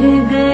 一个